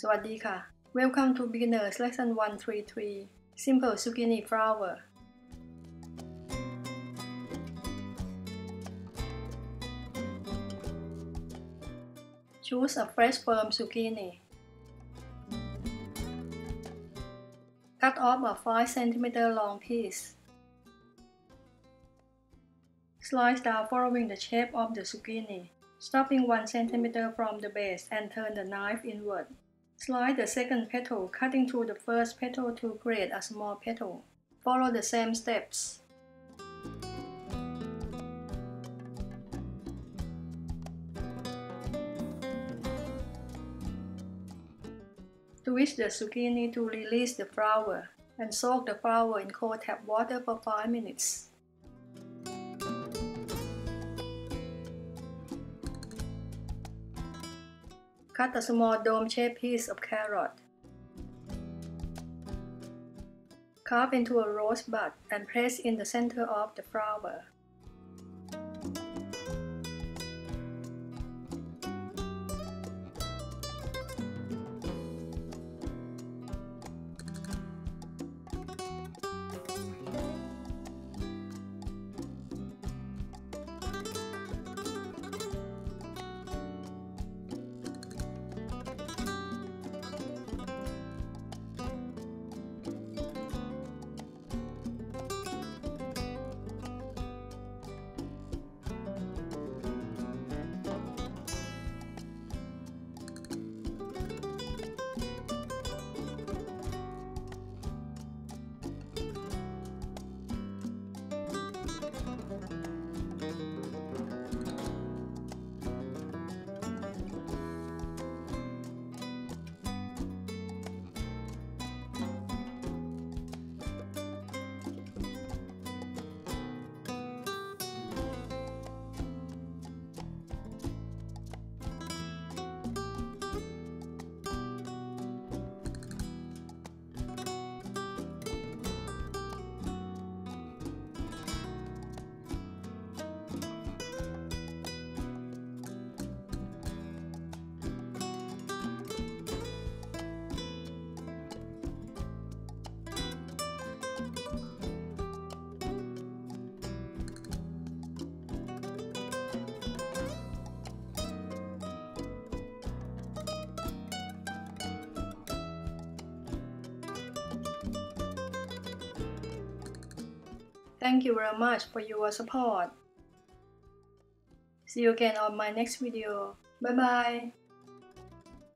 สวัสดีค่ะ Welcome to Beginners Lesson 133 Simple Zucchini Flower Choose a fresh firm zucchini. Cut off a 5 cm long piece. Slice down following the shape of the zucchini, stopping 1 cm from the base and turn the knife inward. Slide the second petal, cutting through the first petal to create a small petal. Follow the same steps. Twist the zucchini to release the flower and soak the flower in cold tap water for 5 minutes. Cut a small dome-shaped piece of carrot. Carve into a rosebud and place in the center of the flower. Thank you very much for your support. See you again on my next video. Bye bye.